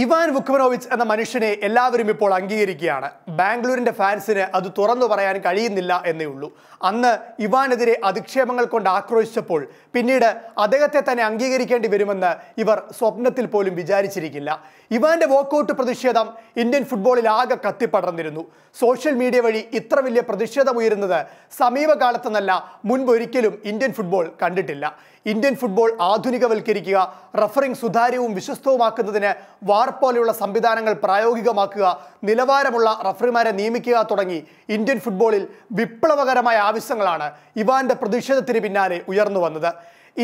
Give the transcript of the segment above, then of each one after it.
Ivan വുക്മനോവിച്ച് എന്ന മനുഷ്യനെ എല്ലാവരും ഇപ്പോൾ അംഗീകരിക്കുകയാണ്. ബാംഗ്ലൂരിന്റെ ഫാൻസിന് അത് തുറന്നു പറയാൻ കഴിയുന്നില്ല എന്നേ ഉള്ളൂ. അന്ന് ഇവാനെതിരെ അധിക്ഷേപങ്ങൾ കൊണ്ട് ആക്രോശിച്ചപ്പോൾ പിന്നീട് അദ്ദേഹത്തെ തന്നെ അംഗീകരിക്കേണ്ടി വരുമെന്ന് ഇവർ സ്വപ്നത്തിൽ പോലും വിചാരിച്ചിരിക്കില്ല. ഇവാന്റെ വോക്കൗട്ട് പ്രതിഷേധം ഇന്ത്യൻ ഫുട്ബോളിൽ ആകെ കത്തിപ്പടർന്നിരുന്നു. സോഷ്യൽ മീഡിയ വഴി ഇത്ര വലിയ പ്രതിഷേധം ഉയരുന്നത് സമീപകാലത്തെന്നല്ല മുൻപൊരിക്കലും ഇന്ത്യൻ ഫുട്ബോൾ കണ്ടിട്ടില്ല. ഇന്ത്യൻ ഫുട്ബോൾ ആധുനികവൽക്കരിക്കുക റഫറിംഗ് സുതാര്യവും വിശ്വസ്തവുമാക്കുന്നതിന് വാർ പോലെയുള്ള സംവിധാനങ്ങൾ പ്രായോഗികമാക്കുക നിലവാരമുള്ള റഫറിമാരെ നിയമിക്കുക തുടങ്ങി ഇന്ത്യൻ ഫുട്ബോളിൽ വിപ്ലവകരമായ ആവശ്യങ്ങളാണ് ഇവാന്റെ പ്രതിഷേധത്തിന് പിന്നാലെ ഉയർന്നു വന്നത്.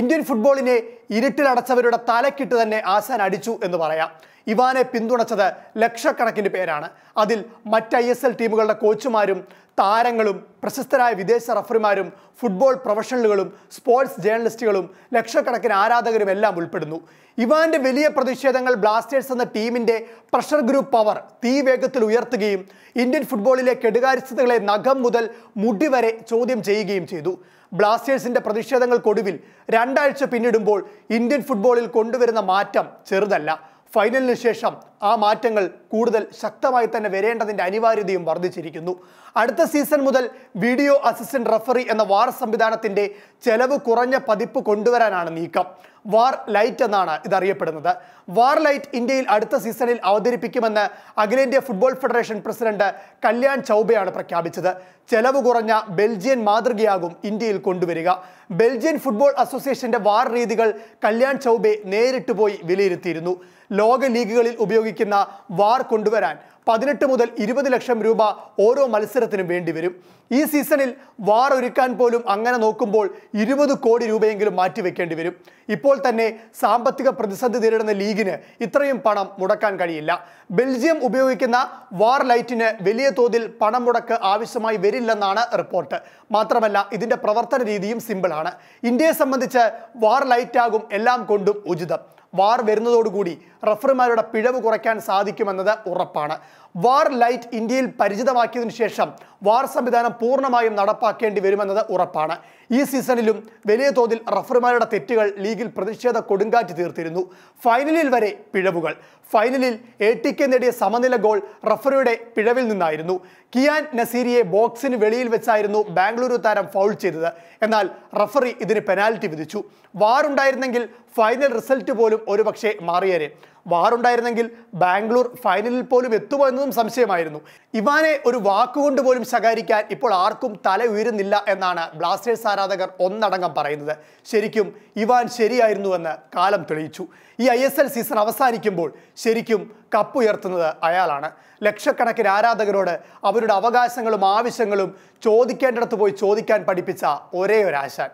ഇന്ത്യൻ ഫുട്ബോളിനെ ഇരുട്ടിലടച്ചവരുടെ തലക്കിട്ട് തന്നെ ആശാൻ അടിച്ചു എന്ന് പറയാം. ഇവാനെ പിന്തുണച്ചത് ലക്ഷക്കണക്കിന് പേരാണ്. അതിൽ മറ്റ് ഐ എസ് എൽ ടീമുകളുടെ കോച്ചുമാരും താരങ്ങളും പ്രശസ്തരായ വിദേശ റഫറിമാരും ഫുട്ബോൾ പ്രൊഫഷണലുകളും സ്പോർട്സ് ജേർണലിസ്റ്റുകളും ലക്ഷക്കണക്കിന് ആരാധകരും എല്ലാം ഉൾപ്പെടുന്നു. ഇവാന്റെ വലിയ പ്രതിഷേധങ്ങൾ ബ്ലാസ്റ്റേഴ്സ് എന്ന ടീമിന്റെ പ്രഷർ ഗ്രൂപ്പ് പവർ തീവേഗത്തിൽ ഉയർത്തുകയും ഇന്ത്യൻ ഫുട്ബോളിലെ കെടുകാര്യസ്ഥതകളെ നഖം മുതൽ മുടി വരെ ചോദ്യം ചെയ്യുകയും ചെയ്തു. ബ്ലാസ്റ്റേഴ്സിന്റെ പ്രതിഷേധങ്ങൾക്കൊടുവിൽ രണ്ടാഴ്ച പിന്നിടുമ്പോൾ ഇന്ത്യൻ ഫുട്ബോളിൽ കൊണ്ടുവരുന്ന മാറ്റം ചെറുതല്ല. ഫൈനലിന് ശേഷം ആ മാറ്റങ്ങൾ കൂടുതൽ ശക്തമായി തന്നെ വരേണ്ടതിന്റെ അനിവാര്യതയും വർദ്ധിച്ചിരിക്കുന്നു. അടുത്ത സീസൺ മുതൽ വീഡിയോ അസിസ്റ്റന്റ് റഫറി എന്ന വാർ സംവിധാനത്തിന്റെ ചെലവ് കുറഞ്ഞ പതിപ്പ് കൊണ്ടുവരാനാണ് നീക്കം. വാർ ലൈറ്റ് എന്നാണ് ഇതറിയപ്പെടുന്നത്. വാർ ലൈറ്റ് ഇന്ത്യയിൽ അടുത്ത സീസണിൽ അവതരിപ്പിക്കുമെന്ന് അഖിലേന്ത്യാ ഫുട്ബോൾ ഫെഡറേഷൻ പ്രസിഡന്റ് കല്യാൺ ചൗബയാണ് പ്രഖ്യാപിച്ചത്. ചെലവ് കുറഞ്ഞ ബെൽജിയൻ മാതൃകയാകും ഇന്ത്യയിൽ കൊണ്ടുവരിക. ബെൽജിയൻ ഫുട്ബോൾ അസോസിയേഷന്റെ വാർ രീതികൾ കല്യാൺ ചൗബെ നേരിട്ട് പോയി വിലയിരുത്തിയിരുന്നു. ലോക ലീഗുകളിൽ ഉപയോഗിക്കുന്ന വാർ കൊണ്ടുവരാൻ പതിനെട്ട് മുതൽ ഇരുപത് ലക്ഷം രൂപ ഓരോ മത്സരത്തിനും വേണ്ടിവരും ഈ സീസണിൽ വാർ ഒരുക്കാൻ പോലും അങ്ങനെ നോക്കുമ്പോൾ ഇരുപത് കോടി രൂപയെങ്കിലും മാറ്റിവെക്കേണ്ടി വരും. ഇപ്പോൾ തന്നെ സാമ്പത്തിക പ്രതിസന്ധി നേരിടുന്ന ലീഗിന് ഇത്രയും പണം മുടക്കാൻ കഴിയില്ല. ബെൽജിയം ഉപയോഗിക്കുന്ന വാർ ലൈറ്റിന് വലിയ തോതിൽ പണം മുടക്ക് ആവശ്യമായി വരില്ലെന്നാണ് റിപ്പോർട്ട്. മാത്രമല്ല ഇതിന്റെ പ്രവർത്തന രീതിയും സിമ്പിളാണ്. ഇന്ത്യയെ സംബന്ധിച്ച് വാർ ലൈറ്റാകും എല്ലാം കൊണ്ടും ഉചിതം. വാർ വരുന്നതോടുകൂടി റഫറിമാരുടെ പിഴവ് കുറയ്ക്കാൻ സാധിക്കുമെന്നത് ഉറപ്പാണ്. വാർ ലൈറ്റ് ഇന്ത്യയിൽ പരിചിതമാക്കിയതിനു ശേഷം വാർ സംവിധാനം പൂർണമായും നടപ്പാക്കേണ്ടി വരുമെന്നത് ഉറപ്പാണ്. ഈ സീസണിലും വലിയ തോതിൽ റഫറിമാരുടെ തെറ്റുകൾ ലീഗിൽ പ്രതിഷേധ കൊടുങ്കാറ്റ് തീർത്തിരുന്നു. ഫൈനലിൽ വരെ പിഴവുകൾ. ഫൈനലിൽ എ ടി കെ നേടിയ സമനില ഗോൾ റഫറിയുടെ പിഴവിൽ നിന്നായിരുന്നു. കിയാൻ നസീരിയെ ബോക്സിന് വെളിയിൽ വെച്ചായിരുന്നു ബാംഗ്ലൂരു താരം ഫൗൾ ചെയ്തത്. എന്നാൽ റഫറി ഇതിന് പെനാൽറ്റി വിധിച്ചു. വാറുണ്ടായിരുന്നെങ്കിൽ ഫൈനൽ റിസൾട്ട് പോലും ഒരുപക്ഷെ മാറിയേനെ. വാറുണ്ടായിരുന്നെങ്കിൽ ബാംഗ്ലൂർ ഫൈനലിൽ പോലും എത്തുമോ എന്നതും സംശയമായിരുന്നു. ഇവാനെ ഒരു വാക്കുകൊണ്ട് പോലും ശകാരിക്കാൻ ഇപ്പോൾ ആർക്കും തല ഉയരുന്നില്ല എന്നാണ് ബ്ലാസ്റ്റേഴ്സ് ആരാധകർ ഒന്നടങ്കം പറയുന്നത്. ശരിക്കും ഇവാൻ ശരിയായിരുന്നുവെന്ന് കാലം തെളിയിച്ചു. ഈ ഐ എസ് എൽ സീസൺ അവസാനിക്കുമ്പോൾ ശരിക്കും കപ്പ് ഉയർത്തുന്നത് അയാളാണ്. ലക്ഷക്കണക്കിന് ആരാധകരോട് അവരുടെ അവകാശങ്ങളും ആവശ്യങ്ങളും ചോദിക്കേണ്ടിടത്ത് പോയി ചോദിക്കാൻ പഠിപ്പിച്ച ഒരേ ഒരു ആശാൻ